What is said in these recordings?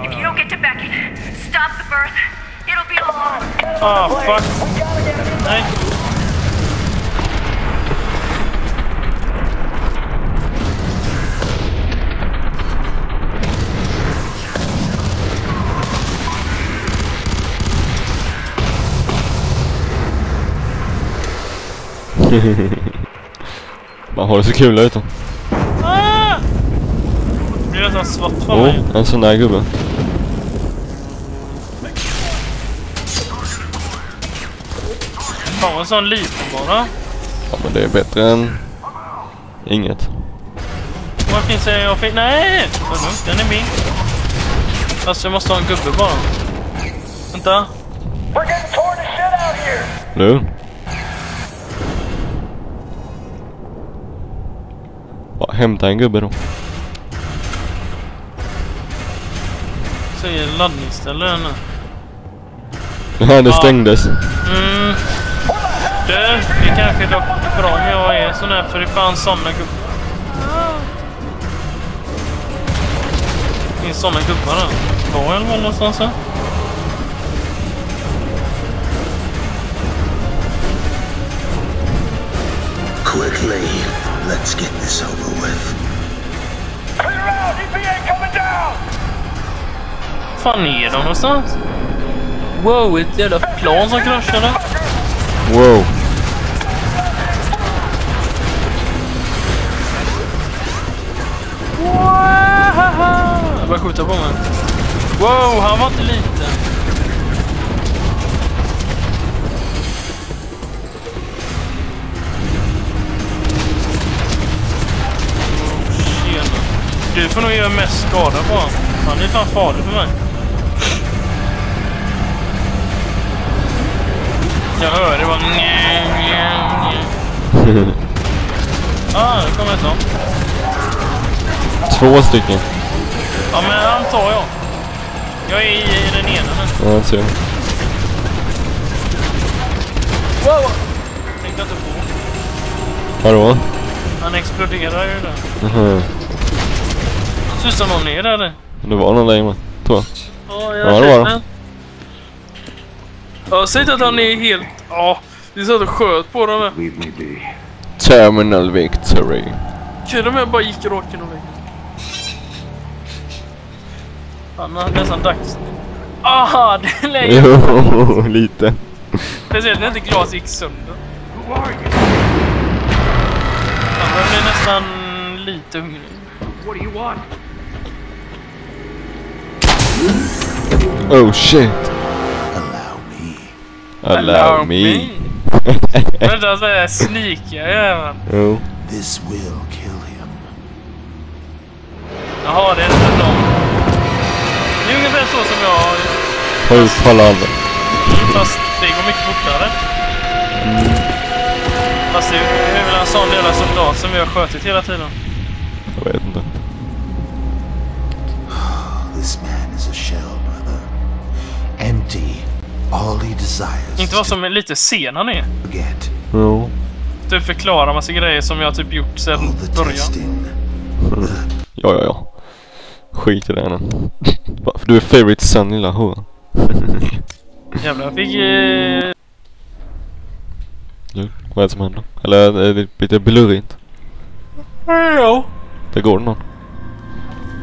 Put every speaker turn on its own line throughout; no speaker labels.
If you don't get to Beckett, stop the birth. It'll be long.
Ah, fuck.
Man så kul där ute.
Ah! Det blir nästan svart för
Åh,
mig.
en sån där gubbe.
Fan vad sån liten bara.
Ja men det är bättre än inget.
Var finns det jag fick? Nej! Vad lugnt, den är min. Fast jag måste ha en gubbe bara. Vänta.
Lugn. Ja, hämta en gubbe då.
Säger laddningsställe nu.
Ja, det stängdes.
Mm. Du, det är kanske dock bra om jag är sån här för det fanns såna gubbar. Det finns såna gubbar där. Var jag väl någonstans här?
Quickly, let's get this over with.
Clear out. EPA coming down.
fan är de någonstans? Wow, ett jävla plan som kraschade.
Wow.
Jag börjar skjuta på mig. Wow, han var inte liten. Tjena. Du får nog göra mest skada på honom. Han är fan farlig för mig. Jag hör det nja. Ah, det kommer ett sånt.
Två stycken.
Ja, men han tar jag. Jag är i, i den ena nu.
Ja, jag ser.
Wow! Tänkte inte på.
Vadå?
Han exploderar ju där.
Mhm.
Ser ut som någon är där.
Det var någon där med, tror jag.
Ja,
Ja, det var det.
Ja, säg inte att han är helt... Ja, vi satt och sköt på dem.
be.
Terminal victory.
Kul om jag bara gick rakt genom väggen. Fan, det är nästan dags. Aha, det är läge.
Jo, lite.
Speciellt när inte glas gick sönder. Fan, jag blir nästan lite hungrig.
What do you want?
Oh shit.
Allow me.
Allow me.
Vänta, såhär sneakiga jäveln.
Jo.
This will kill him.
Jaha, det är inte någon. Det är ungefär så som jag har
Har gjort på alla andra.
Fast det går mycket fortare. Fast det är väl en sån jävla soldat som vi har skjutit hela tiden.
Inte
vad som är lite sen han är.
Jo.
Du förklarar massa grejer som jag typ gjort sedan början.
Ja, ja, ja. Skit i det nu. För du är favorite son lilla hora.
Jävlar, jag fick... Eh...
Du, vad är det som händer? Eller är det lite blurrigt?
Ja.
Det går någon?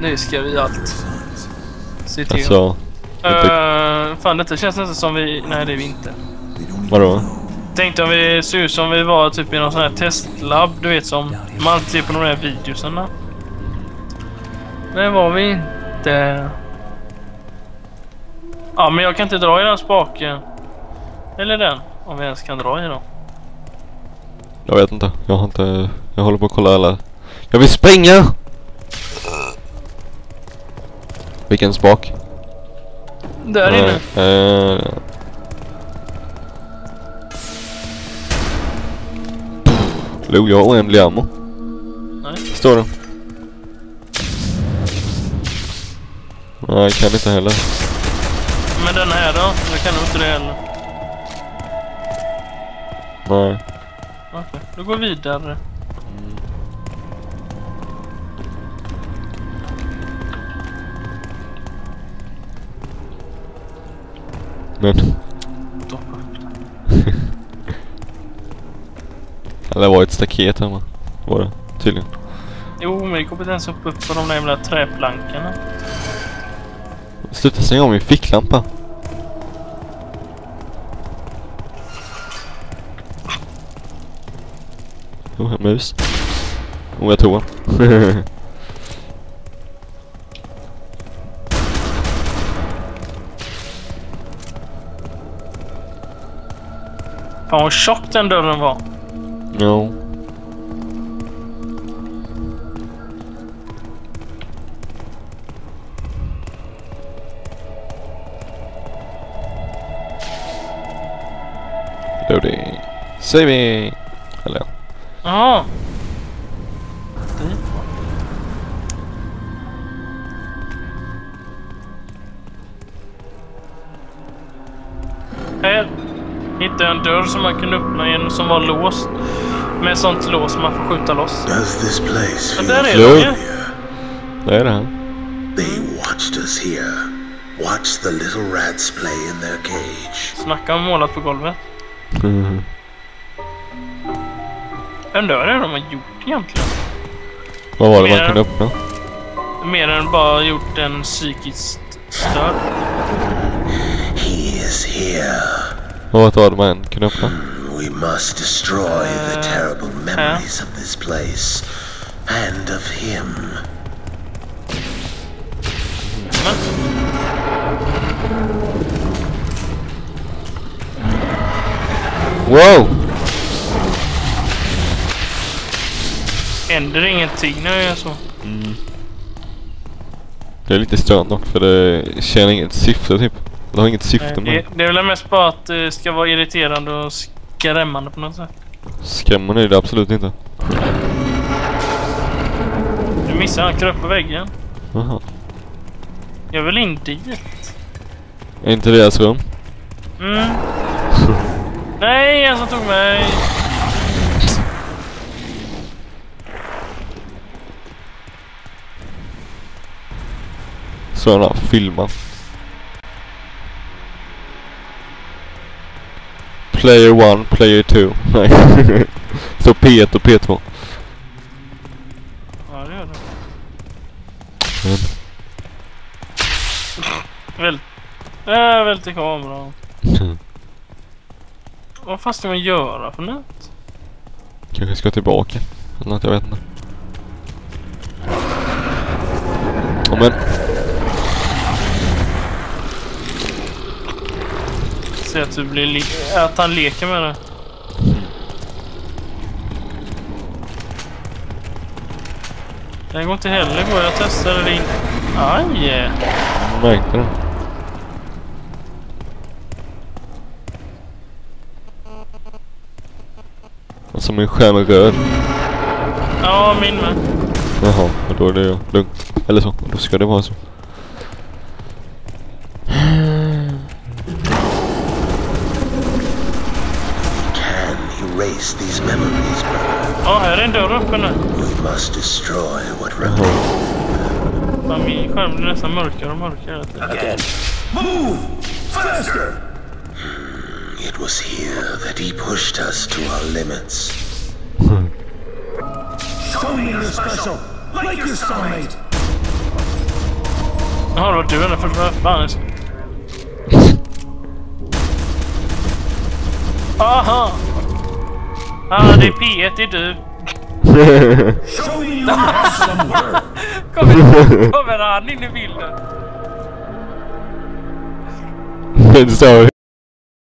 Nu ska vi allt. Se till.
Alltså,
Uh, fan, detta känns nästan som vi... Nej, det är vi inte.
vadå?
Tänkte om vi ser ut som vi var typ i någon sån här testlab, du vet som man alltid ser på de här videorna. Det var vi inte. Ja, men jag kan inte dra i den spaken. Eller den, om vi ens kan dra i den.
Jag vet inte. Jag har inte... Jag håller på att kolla alla... Jag vill springa! Vilken spak?
Inne.
Nej, eh, Lo, jag har oändlig ammo.
Nej.
Står det. Nej, kan inte heller.
Men den här då? Jag kan nog inte det heller.
Nej.
Okej, då går vi vidare.
Men, eller var ett staket här va? Var det? Tydligen.
Jo, men det går inte ens upp, upp på de där jävla träplankorna.
Sluta stänga av min ficklampa. Oh, en mus. Oh, jag tog
Fan vad tjock den dörren var.
Ja. Loading. Saving! Eller ja.
Jaha. Hittade jag en dörr som man kunde öppna igen som var låst. Med sånt lås som man får skjuta loss.
Does this place feel
där är ju.
familiar?
Det är det här.
They watched us here. Watched the little rats play in their cage.
Snacka om målat på golvet.
Mhm.
Undrar vad de har gjort egentligen.
Vad var det man kunde öppna?
Mer än bara gjort en psykiskt störd.
He is here.
Vad var det man kunde öppna?
We must destroy the terrible memories of this place and of him.
Wow!
händer ingenting när jag gör så.
Det är lite störande dock för det känner inget syfte typ. Det har inget syfte med
Det, det är väl mest bara att det ska vara irriterande och skrämmande på något sätt.
Skrämmande är det absolut inte.
Du missar han kröp på väggen.
Jaha.
Jag vill in dit.
Är inte deras rum?
Mm. Nej, en som tog mig.
Så den här Player 1, player 2. Nej. Så P1 och P2.
Ja, det gör det.
Men,
Väl... Äh, väl till kameran. Vad fan ska man göra för något?
kanske ska tillbaka. Eller något, jag vet inte. Ja, men.
Se att du blir att han leker med det. Den går inte heller går jag testade din. Aj!
Märkte. Och som min skärm är röd.
Ja, min med.
Jaha, då är det lugnt. Eller så, då ska det vara så.
Erase these memories, brother.
Ja, här är en dörr uppe nu.
We must destroy what remains.
Fan, min skärm blir nästan mörkare och mörkare hela tiden.
Again. Move! Faster!
It was here that he pushed us to our limits.
Show me you're special, like your soulmate.
Jaha, det var du eller först. Vad fan är det? Aha! Ah, det är P1, det är du. Kommer, kommer han in i bilden?
Men så